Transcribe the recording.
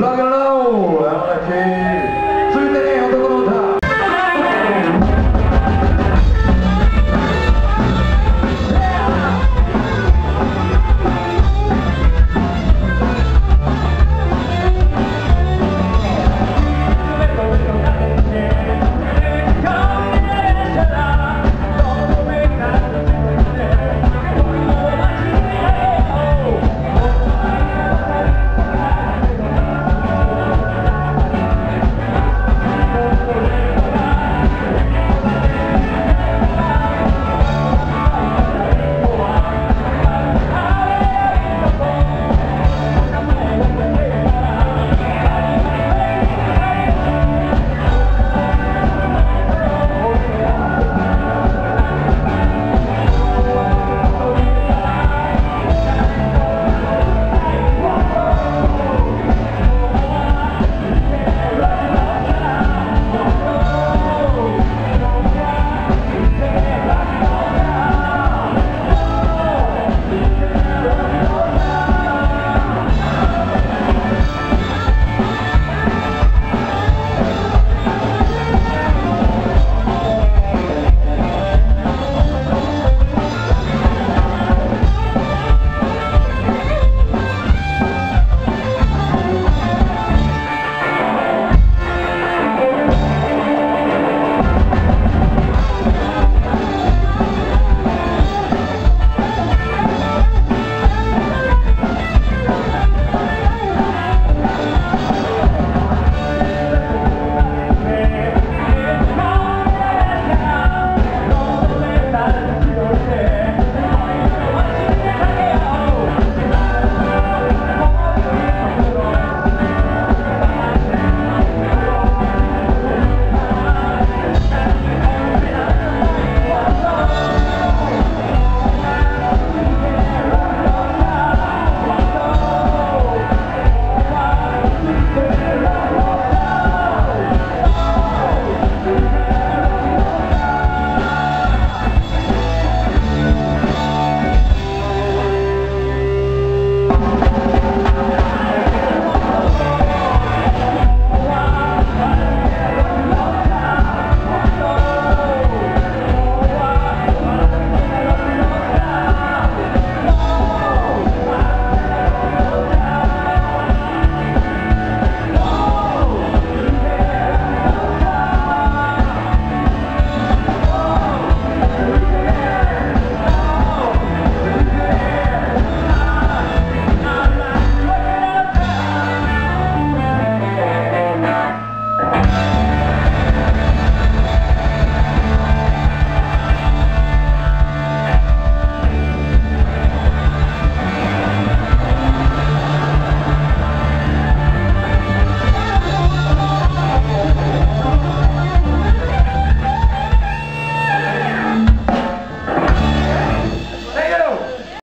Rock and roll!